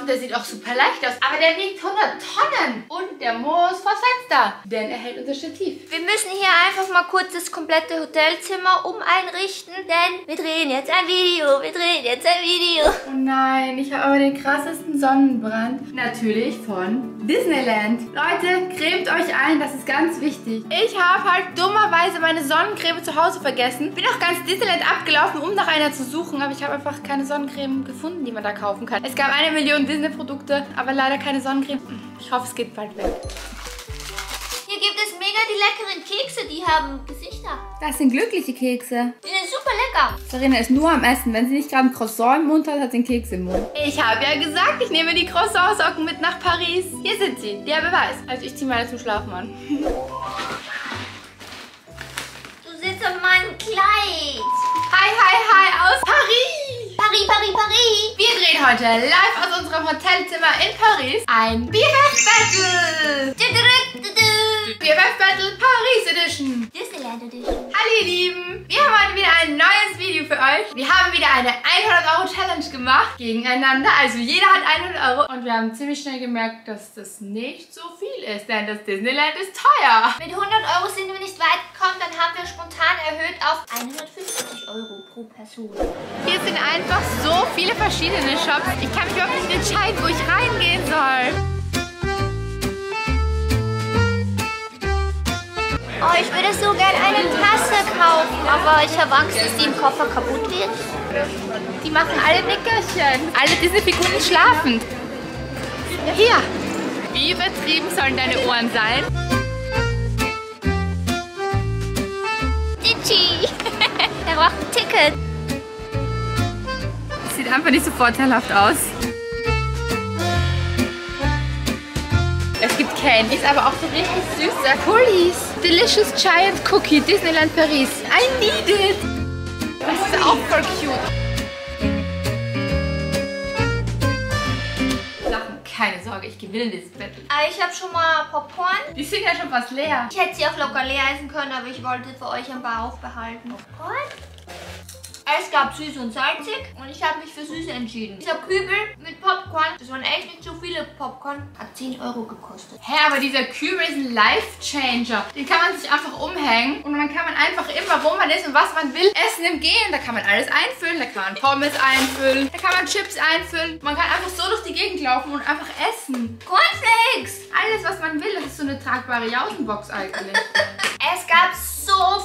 Und der sieht auch super leicht aus. Aber der wiegt 100 Tonnen. Und der muss vors Fenster. Denn er hält unser Stativ. Wir müssen hier einfach mal kurz das komplette Hotelzimmer umeinrichten, denn wir drehen jetzt ein Video. Wir drehen jetzt ein Video. Oh nein, ich habe aber den krassesten Sonnenbrand. Natürlich von Disneyland. Leute, cremt euch ein, das ist ganz wichtig. Ich habe halt dummerweise meine Sonnencreme zu Hause vergessen. Bin auch ganz Disneyland abgelaufen, um nach einer zu suchen, aber ich habe einfach keine Sonnencreme gefunden, die man da kaufen kann. Es gab eine Million Disney-Produkte, aber leider keine Sonnencreme. Ich hoffe, es geht bald weg. Hier gibt es mega die leckeren Kekse, die haben Gesichter. Das sind glückliche Kekse. Die sind super lecker. Sarina ist nur am Essen. Wenn sie nicht gerade ein Croissant im Mund hat, hat sie einen Keks im Mund. Ich habe ja gesagt, ich nehme die Croissantsocken mit nach Paris. Hier sind sie, der Beweis. Also ich ziehe meine zum Schlafen an. Du sitzt auf meinem Kleid. Hi, hi, hi aus Paris. Paris, Paris, Paris. Wir drehen heute live aus unserem Hotelzimmer in Paris ein BFF Battle. BFF Battle Paris Edition. Disneyland Edition. Hallo ihr Lieben, wir haben heute wieder ein neues Video für euch. Wir haben wieder eine 100 Euro Challenge gemacht gegeneinander. Also jeder hat 100 Euro und wir haben ziemlich schnell gemerkt, dass das nicht so viel ist, denn das Disneyland ist teuer. Mit 100 Euro sind wir nicht weit gekommen, dann haben wir spontan erhöht auf 150 Euro pro Person. Hier sind einfach so viele verschiedene Shops. Ich kann mich überhaupt nicht entscheiden, wo ich reingehen soll. Oh, ich würde so gerne eine Tasse kaufen, aber ich habe Angst, dass die im Koffer kaputt wird. Die machen alle Nickerchen. Alle Disney-Figuren schlafend. Hier. Wie übertrieben sollen deine Ohren sein? Ditchi! er braucht ein Ticket. Sieht einfach nicht so vorteilhaft aus. Candies, aber auch so richtig süße Pullis. Delicious Giant Cookie, Disneyland Paris. I need it. Das ist auch voll cute. Lachen, keine Sorge, ich gewinne dieses Battle. Ah, Ich habe schon mal Popcorn. Die sind ja schon fast leer. Ich hätte sie auch locker leer essen können, aber ich wollte für euch ein paar aufbehalten. Popcorn? Es gab süß und salzig und ich habe mich für süß entschieden. Dieser Kübel mit Popcorn, das waren echt nicht so viele Popcorn, hat 10 Euro gekostet. Hä, aber dieser Kübel ist ein Life-Changer. Den kann man sich einfach umhängen und dann kann man einfach immer, wo man ist und was man will, essen im Gehen. Da kann man alles einfüllen, da kann man Pommes einfüllen, da kann man Chips einfüllen. Man kann einfach so durch die Gegend laufen und einfach essen. Cornflakes! Alles, was man will, das ist so eine tragbare Jausenbox eigentlich. Es gab so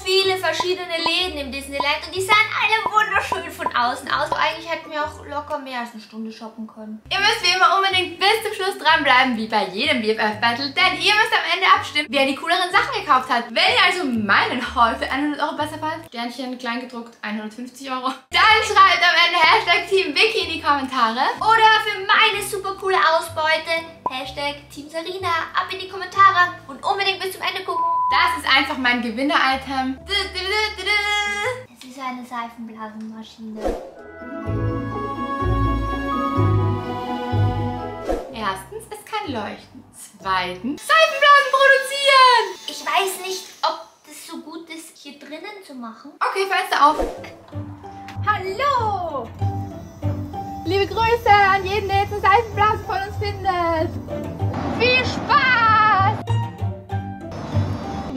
viele verschiedene Läden im Disneyland und die sahen alle wunderschön von außen aus. Eigentlich hätten wir auch locker mehr als eine Stunde shoppen können. Ihr müsst wie immer unbedingt bis zum Schluss dranbleiben, wie bei jedem BFF-Battle, denn ihr müsst am Ende abstimmen, wer die cooleren Sachen gekauft hat. Wenn ihr also meinen Haul für 100 Euro besser fand, Sternchen klein gedruckt 150 Euro, dann schreibt am Ende Hashtag Team Vicky in die Kommentare. Oder für meine super coole Ausbeute Hashtag Team Sarina ab in die Kommentare und unbedingt bis zum Ende gucken. Das ist einfach mein Gewinner-Item. Es ist eine Seifenblasenmaschine. Erstens, es kann leuchten. Zweitens, Seifenblasen produzieren. Ich weiß nicht, ob das so gut ist, hier drinnen zu machen. Okay, Fenster auf. Hallo. Liebe Grüße an jeden, der jetzt eine Seifenblase von uns findet. Viel Spaß.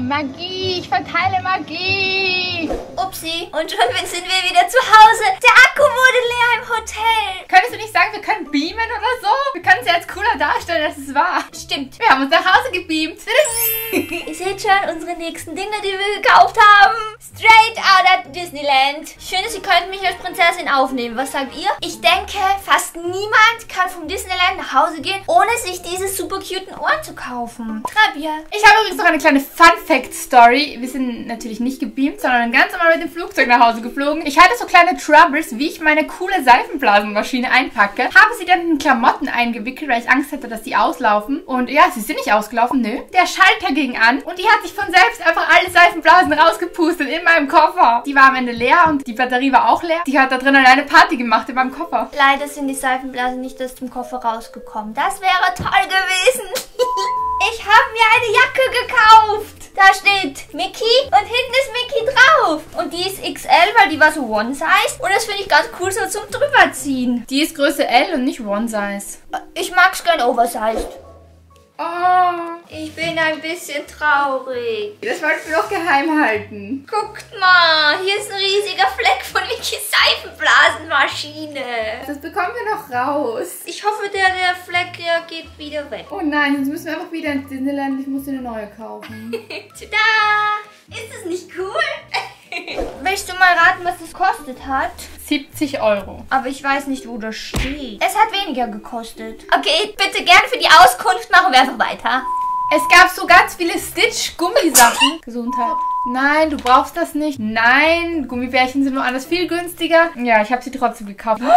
Magie, ich verteile Magie. Upsi. Und schon sind wir wieder zu Hause. Der Akku wurde leer im Hotel. Könntest du nicht sagen, wir können beamen oder so? Wir können es ja jetzt cooler darstellen, als es war. Stimmt. Wir haben uns nach Hause gebeamt. Ihr seht schon unsere nächsten Dinge, die wir gekauft haben. Straight out of Disneyland. Schön, dass ihr könnt mich als Prinzessin aufnehmen. Was sagt ihr? Ich denke, fast niemand kann vom Disneyland nach Hause gehen, ohne sich diese super cuten Ohren zu kaufen. Trabia. Ich habe übrigens noch eine kleine Fun-Fact-Story. Wir sind natürlich nicht gebeamt, sondern ganz normal mit dem Flugzeug nach Hause geflogen. Ich hatte so kleine Troubles, wie ich meine coole Seifenblasenmaschine einpacke. Habe sie dann in Klamotten eingewickelt, weil ich Angst hatte, dass die auslaufen. Und ja, sie sind nicht ausgelaufen, nö. Der Schalter ging an und die hat sich von selbst einfach alle Seifenblasen rausgepustet in meinem Koffer. Die war am Ende leer und die Batterie war auch leer. Die hat da drinnen eine Party gemacht in meinem Koffer. Leider sind die Seifenblasen nicht aus dem Koffer rausgekommen. Das wäre toll gewesen. ich habe mir eine Jacke gekauft. Da steht Mickey und hinten ist Mickey drauf. Und die ist XL, weil die war so One-Size. Und das finde ich ganz cool so zum drüberziehen. Die ist Größe L und nicht One Size. Ich mag's gern Oversized. Oh, Ich bin ein bisschen traurig. das wollten wir doch geheim halten. Guckt mal, hier ist ein riesiger Fleck von Mickys Seifenblasenmaschine. Das bekommen wir noch raus. Ich hoffe, der, der Fleck, der geht wieder weg. Oh nein, jetzt müssen wir einfach wieder ins Disneyland. Ich muss dir eine neue kaufen. Tada! Ist das nicht cool? Willst du mal raten, was das kostet hat? 70 Euro. Aber ich weiß nicht, wo das steht. Es hat weniger gekostet. Okay, bitte gerne für die Auskunft machen wir einfach weiter. Es gab so ganz viele Stitch-Gummisachen. Gesundheit. Nein, du brauchst das nicht. Nein, Gummibärchen sind nur alles viel günstiger. Ja, ich habe sie trotzdem gekauft. 4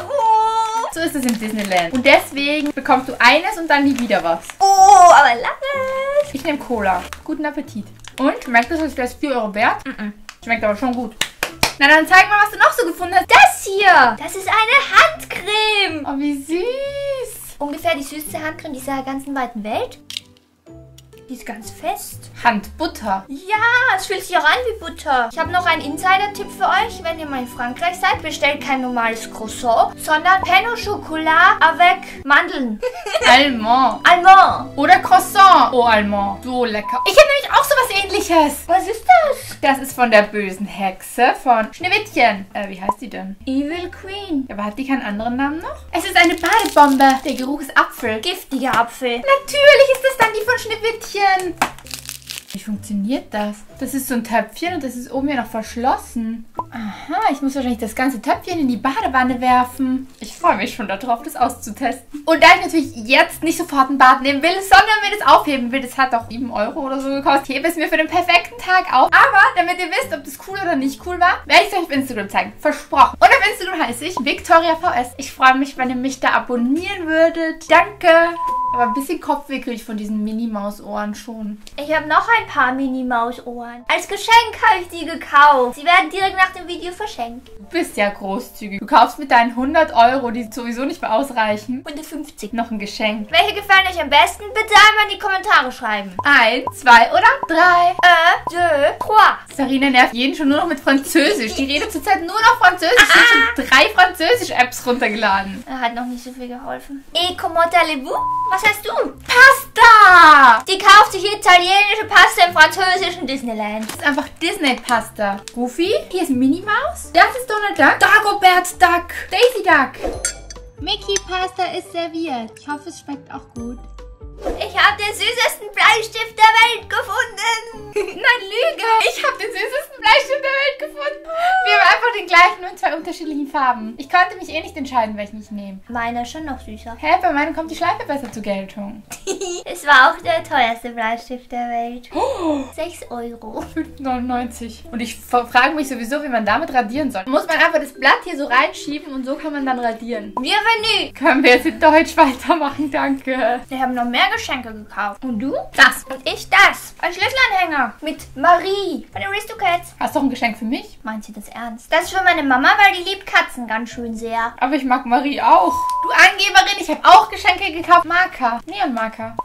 Euro! So ist es im Disneyland. Und deswegen bekommst du eines und dann nie wieder was. Oh, aber lange. Ich nehme Cola. Guten Appetit. Und, schmeckt das, als wäre es 4 Euro wert? Schmeckt aber schon gut. Na, dann zeig mal, was du noch so gefunden hast. Das hier, das ist eine Handcreme. Oh, wie süß. Ungefähr die süßeste Handcreme dieser ganzen weiten Welt. Die ist ganz fest. Handbutter. Ja, es fühlt sich auch an wie Butter. Ich habe noch einen Insider-Tipp für euch. Wenn ihr mal in Frankreich seid, bestellt kein normales Croissant, sondern Pain au Chocolat avec Mandeln. Allemand. Allemand. Oder Croissant. Oh, Allemand. So lecker. Ich habe nämlich auch sowas ähnliches. Was ist das? Das ist von der bösen Hexe von Schneewittchen. Äh, wie heißt die denn? Evil Queen. Aber hat die keinen anderen Namen noch? Es ist eine Badebombe. Der Geruch ist Apfel. Giftiger Apfel. Natürlich ist das dann die von Schneewittchen. Wie funktioniert das? Das ist so ein Töpfchen und das ist oben ja noch verschlossen. Aha, ich muss wahrscheinlich das ganze Töpfchen in die Badewanne werfen. Ich freue mich schon darauf, das auszutesten. Und da ich natürlich jetzt nicht sofort ein Bad nehmen will, sondern mir das aufheben will, das hat doch 7 Euro oder so gekostet, hebe es mir für den perfekten Tag auf. Aber damit ihr wisst, ob das cool oder nicht cool war, werde ich es euch auf Instagram zeigen. Versprochen. Und auf Instagram heiße ich Victoria VS. Ich freue mich, wenn ihr mich da abonnieren würdet. Danke. Aber ein bisschen Kopfweh kriege ich von diesen Mini-Maus-Ohren schon. Ich habe noch ein paar Mini-Maus-Ohren. Als Geschenk habe ich die gekauft. Sie werden direkt nach dem Video verschenkt. Du bist ja großzügig. Du kaufst mit deinen 100 Euro, die sowieso nicht mehr ausreichen, 150. noch ein Geschenk. Welche gefallen euch am besten? Bitte einmal in die Kommentare schreiben. Eins, zwei oder drei. Un, deux, trois. Sarina nervt jeden schon nur noch mit Französisch. Die redet zurzeit nur noch Französisch. Sie hat schon drei Französisch-Apps runtergeladen. Er hat noch nicht so viel geholfen. Et comment allez-vous? Was hast du? Pasta! Die kauft sich italienische Pasta im französischen Disneyland. Das ist einfach Disney-Pasta. Goofy, hier ist Minnie Maus. Das ist Donald Duck. Dagobert Duck. Daisy Duck. Mickey Pasta ist serviert. Ich hoffe, es schmeckt auch gut. Ich habe den süßesten Bleistift der Welt gefunden. Nein, Lüge. Ich habe den süßesten Bleistift der Welt gefunden. Wir haben einfach den gleichen, nur in zwei unterschiedlichen Farben. Ich konnte mich eh nicht entscheiden, welchen ich nehme. Meiner ist schon noch süßer. Hä, bei meinem kommt die Schleife besser zur Geltung. es war auch der teuerste Bleistift der Welt. 6 Euro. 5,99. Und ich fra- frage mich sowieso, wie man damit radieren soll. Muss man einfach das Blatt hier so reinschieben und so kann man dann radieren. Bienvenue. Können wir jetzt in Deutsch weitermachen, danke. Wir haben noch mehr Geschenke gekauft. Und du? Das. Und ich das. Ein Schlüsselanhänger. Mit Marie von den Aristocats. Hast du auch ein Geschenk für mich? Meint sie das ernst? Das ist für meine Mama, weil die liebt Katzen ganz schön sehr. Aber ich mag Marie auch. Du Angeberin, ich habe auch Geschenke gekauft. Marker. Neonmarker.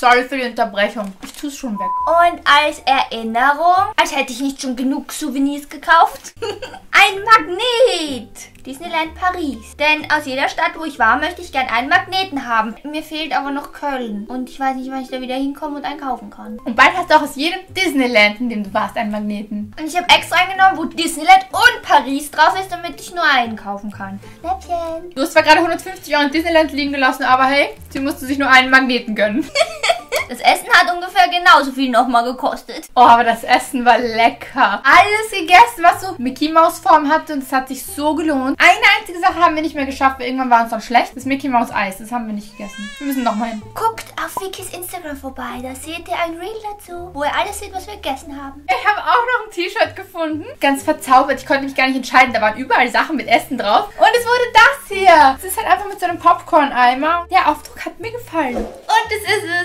Sorry für die Unterbrechung. Ich tue es schon weg. Und als Erinnerung, als hätte ich nicht schon genug Souvenirs gekauft, ein Magnet. Disneyland Paris. Denn aus jeder Stadt, wo ich war, möchte ich gern einen Magneten haben. Mir fehlt aber noch Köln. Und ich weiß nicht, wann ich da wieder hinkomme und einen kaufen kann. Und bald hast du auch aus jedem Disneyland, in dem du warst, einen Magneten. Und ich habe extra eingenommen, wo Disneyland und Paris drauf ist, damit ich nur einen kaufen kann. Läppchen. Du hast zwar gerade 150 Euro in Disneyland liegen gelassen, aber hey, sie musste sich nur einen Magneten gönnen. Das Essen hat ungefähr genauso viel nochmal gekostet. Oh, aber das Essen war lecker. Alles gegessen, was so Mickey Maus Form hatte und es hat sich so gelohnt. Eine einzige Sache haben wir nicht mehr geschafft, weil irgendwann war uns dann schlecht. Das Mickey Maus Eis, das haben wir nicht gegessen. Wir müssen noch mal hin. Guckt auf Vikis Instagram vorbei, da seht ihr ein Reel dazu, wo ihr alles seht, was wir gegessen haben. Ich habe auch noch ein T-Shirt gefunden. Ganz verzaubert. Ich konnte mich gar nicht entscheiden. Da waren überall Sachen mit Essen drauf. Und es wurde das hier. Es ist halt einfach mit so einem Popcorn-Eimer. Der Aufdruck hat mir gefallen. Und das ist es.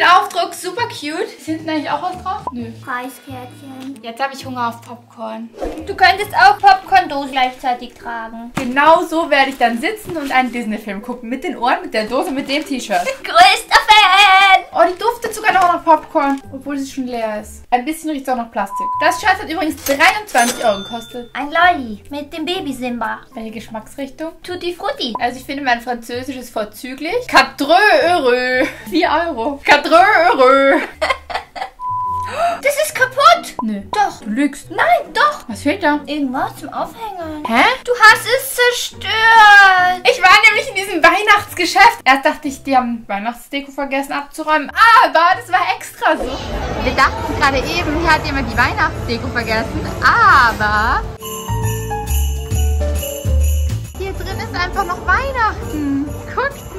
Den Aufdruck super cute. Ist hinten eigentlich auch was drauf? Nö. Preiskärtchen. Jetzt habe ich Hunger auf Popcorn. Du könntest auch Popcorn-Dose gleichzeitig tragen. Genau so werde ich dann sitzen und einen Disney-Film gucken. Mit den Ohren, mit der Dose, mit dem T-Shirt. Größter! Oh, die duftet sogar noch nach Popcorn, obwohl sie schon leer ist. Ein bisschen riecht es auch nach Plastik. Das Shirt hat übrigens 23 Euro gekostet. Ein Lolli mit dem Baby Simba. Welche Geschmacksrichtung? Tutti Frutti. Also ich finde mein Französisch ist vorzüglich. Quatre Euro. 4 Euro. Quatre Euro. Das ist kaputt. Nö. Doch. Du lügst. Nein, doch. Was fehlt da? Irgendwas zum Aufhängen. Hä? Du hast es zerstört. Ich war nämlich in diesem Weihnachtsgeschäft. Erst dachte ich, die haben Weihnachtsdeko vergessen abzuräumen. Aber das war extra so. Wir dachten gerade eben, hier hat jemand die Weihnachtsdeko vergessen. Aber hier drin ist einfach noch Weihnachten. Guckt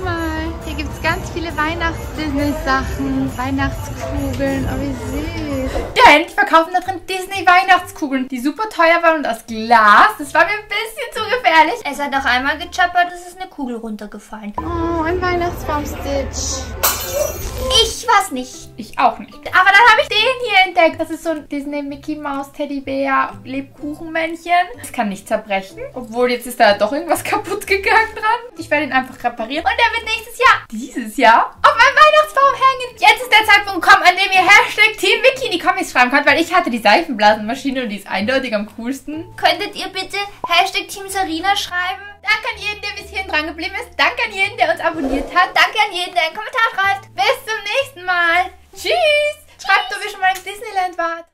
ganz viele Weihnachts-Disney-Sachen. Weihnachtskugeln. Oh, wie süß. Denn die verkaufen da drin Disney-Weihnachtskugeln, die super teuer waren und aus Glas. Das war mir ein bisschen zu gefährlich. Es hat auch einmal gechappert, es ist eine Kugel runtergefallen. Oh, ein Weihnachtsbaum-Stitch. Ich weiß nicht. Ich auch nicht. Aber dann habe ich den hier entdeckt. Das ist so ein Disney Mickey Mouse Teddybär Lebkuchenmännchen. Das kann nicht zerbrechen. Obwohl jetzt ist da doch irgendwas kaputt gegangen dran. Ich werde ihn einfach reparieren. Und er wird nächstes Jahr, dieses Jahr, Weihnachtsbaum hängen. Jetzt ist der Zeitpunkt gekommen, an dem ihr Hashtag Team Mickey in die Comics schreiben könnt, weil ich hatte die Seifenblasenmaschine und die ist eindeutig am coolsten. Könntet ihr bitte Hashtag Team Sarina schreiben? Danke an jeden, der bis hierhin dran geblieben ist. Danke an jeden, der uns abonniert hat. Danke an jeden, der einen Kommentar schreibt. Bis zum nächsten Mal. Tschüss. Schreibt, ob ihr schon mal im Disneyland wart.